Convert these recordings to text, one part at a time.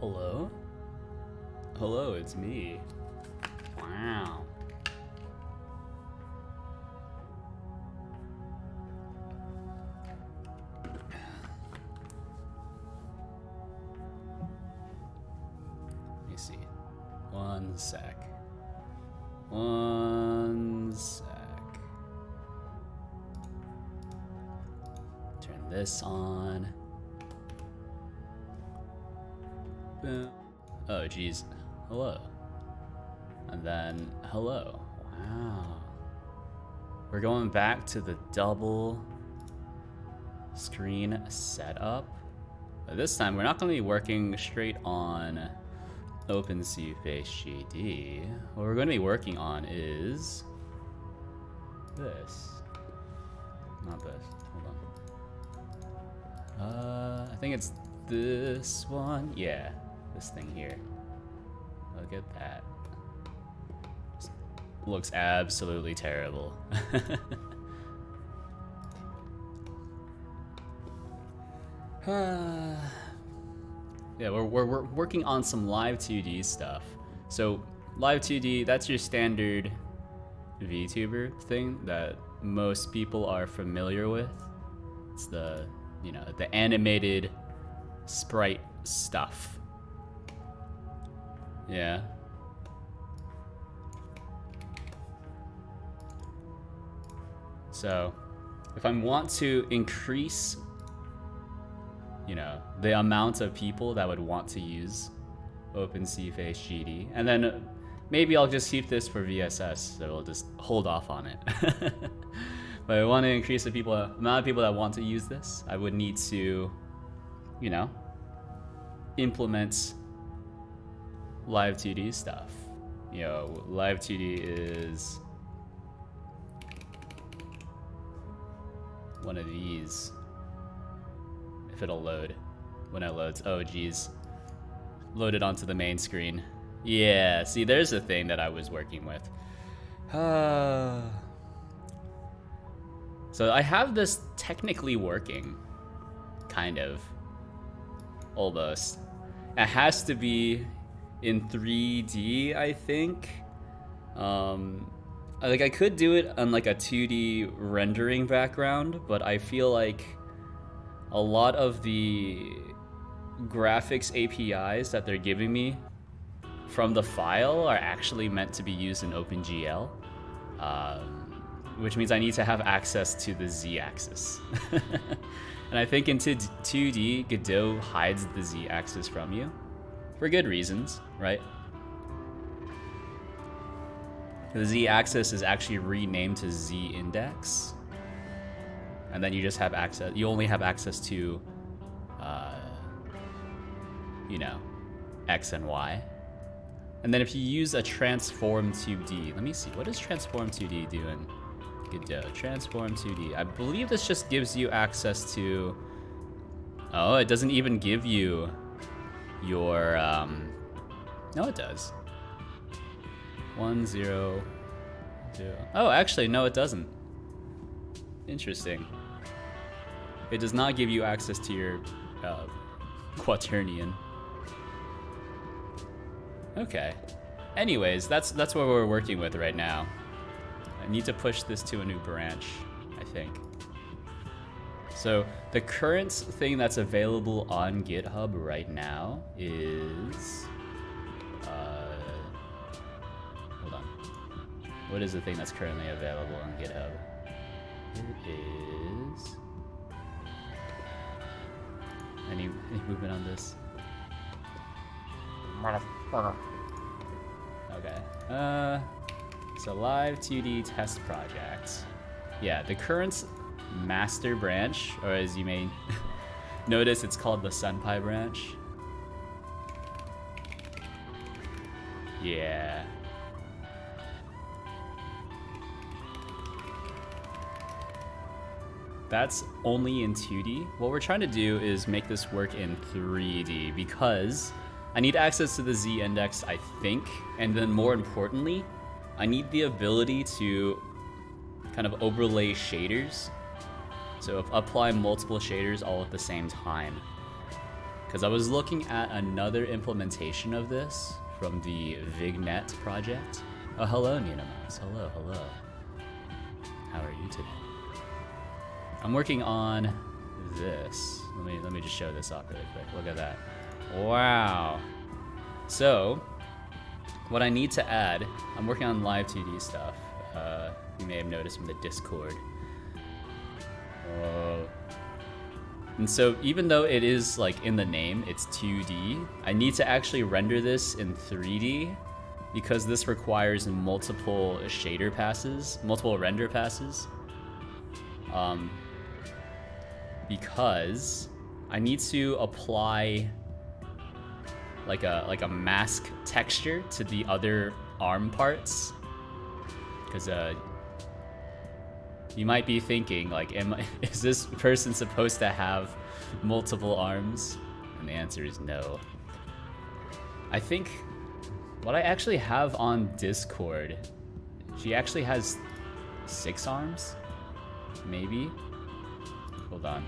Hello? Hello, it's me. Wow. Let me see. One sec. One sec. Turn this on. Oh, geez. Hello. And then, hello. Wow. We're going back to the double screen setup. But this time, we're not going to be working straight on OpenSeeFace GD. What we're going to be working on is this. Not this. Hold on. Uh, I think it's this one. Yeah, this thing here. Look at that. Looks absolutely terrible. yeah, we're, we're, we're working on some live 2D stuff. So live 2D, that's your standard VTuber thing that most people are familiar with. It's the, you know, the animated sprite stuff. Yeah. So, if I want to increase, you know, the amount of people that would want to use OpenSeeFace GD, and then maybe I'll just keep this for VSS, so we'll just hold off on it. but I want to increase the people amount of people that want to use this. I would need to, you know, implement live 2D stuff. You know, live 2D is one of these. If it'll load. When it loads. Oh, geez. Loaded onto the main screen. Yeah, see, there's a thing that I was working with. Uh, so I have this technically working. Kind of. Almost. It has to be in 3D, I think. Um, like I could do it on like a 2D rendering background, but I feel like a lot of the graphics APIs that they're giving me from the file are actually meant to be used in OpenGL, um, which means I need to have access to the z-axis. and I think in 2D, Godot hides the z-axis from you for good reasons, right? The z-axis is actually renamed to z-index. And then you just have access, you only have access to, uh, you know, x and y. And then if you use a transform 2D, let me see, what does transform 2D do in Godot? Transform 2D, I believe this just gives you access to, oh, it doesn't even give you your, um, no it does. One, zero, zero. Oh, actually, no it doesn't. Interesting. It does not give you access to your uh, quaternion. Okay. Anyways, that's that's what we're working with right now. I need to push this to a new branch, I think. So the current thing that's available on GitHub right now is, uh, hold on. What is the thing that's currently available on GitHub? It is. Any, any movement on this? Okay. Uh, so live 2D test project. Yeah, the current master branch, or as you may notice, it's called the Senpai branch. Yeah. That's only in 2D. What we're trying to do is make this work in 3D because I need access to the Z index, I think, and then more importantly, I need the ability to kind of overlay shaders. So apply multiple shaders all at the same time. Because I was looking at another implementation of this from the Vignette project. Oh, hello, Nina. Hello, hello. How are you today? I'm working on this. Let me let me just show this off really quick. Look at that. Wow. So, what I need to add, I'm working on live 2D stuff. Uh, you may have noticed from the Discord. Uh, and so even though it is like in the name, it's 2D, I need to actually render this in 3D because this requires multiple shader passes, multiple render passes. Um, because I need to apply like a like a mask texture to the other arm parts because uh you might be thinking like am I, is this person supposed to have multiple arms? And the answer is no. I think what I actually have on Discord she actually has six arms maybe? Hold on.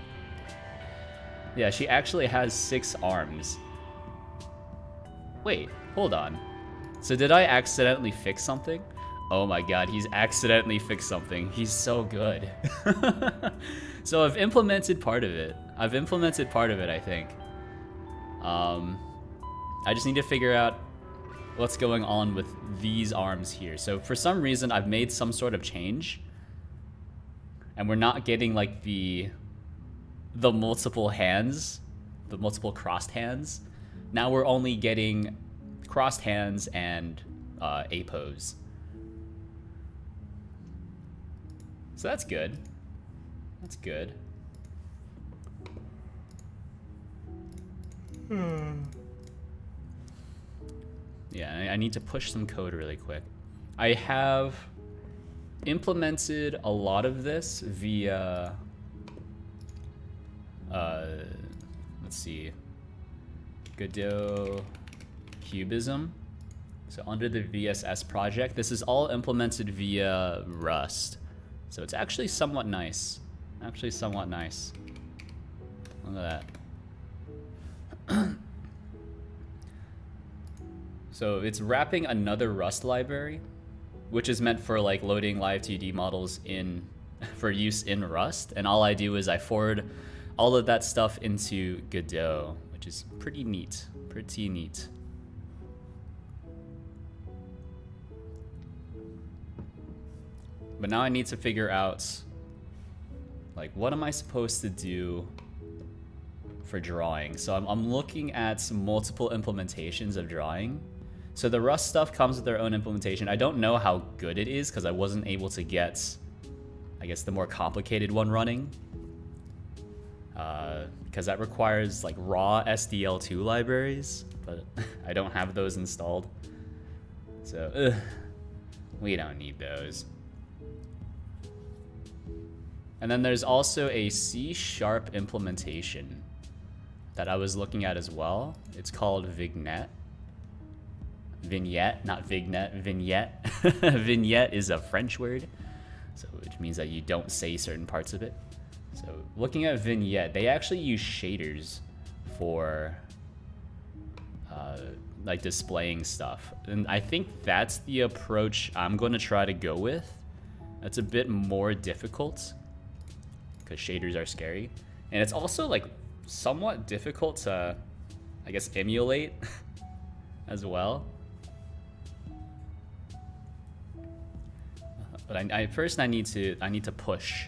Yeah she actually has six arms. Wait, hold on. So did I accidentally fix something? Oh my god, he's accidentally fixed something. He's so good. so I've implemented part of it. I've implemented part of it, I think. Um, I just need to figure out what's going on with these arms here. So for some reason, I've made some sort of change. And we're not getting like the the multiple hands, the multiple crossed hands. Now we're only getting crossed hands and uh, A So that's good. That's good. Hmm. Yeah, I, need to push some code really quick. I have implemented a lot of this via, uh, let's see, Godot Cubism. So under the VSS project, this is all implemented via Rust. So it's actually somewhat nice. Actually somewhat nice. Look at that. so it's wrapping another Rust library, which is meant for like loading live 2D models in for use in Rust. And all I do is I forward all of that stuff into Godot, which is pretty neat. Pretty neat. But now I need to figure out, like, what am I supposed to do for drawing? So I'm, I'm looking at some multiple implementations of drawing. So the Rust stuff comes with their own implementation. I don't know how good it is because I wasn't able to get, I guess, the more complicated one running because uh, that requires like raw SDL2 libraries, but I don't have those installed. So, ugh, we don't need those. And then there's also a C sharp implementation that I was looking at as well. It's called Vignette. Vignette, not Vignette, Vignette. Vignette is a French word, so which means that you don't say certain parts of it. So looking at Vignette, they actually use shaders for uh, like displaying stuff. And I think that's the approach I'm going to try to go with. That's a bit more difficult because shaders are scary. And it's also like somewhat difficult to, I guess, emulate as well. But I, I, first I need to I need to push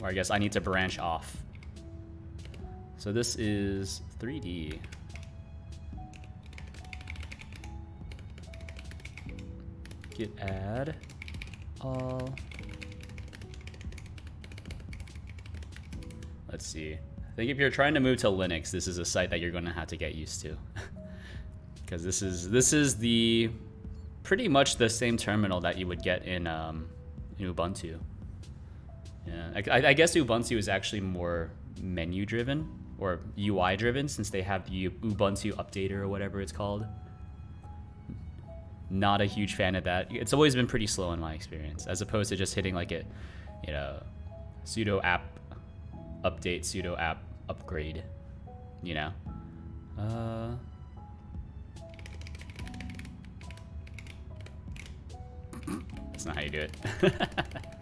or I guess I need to branch off. So this is 3D. Git add all. Let's see. I think if you're trying to move to Linux, this is a site that you're going to have to get used to. Because this is this is the pretty much the same terminal that you would get in, um, in Ubuntu. Yeah, I, I guess Ubuntu is actually more menu driven or UI driven since they have the Ubuntu updater or whatever it's called. Not a huge fan of that. It's always been pretty slow in my experience, as opposed to just hitting like a, you know, sudo apt update, sudo apt upgrade. you know. Uh, that's not how you do it.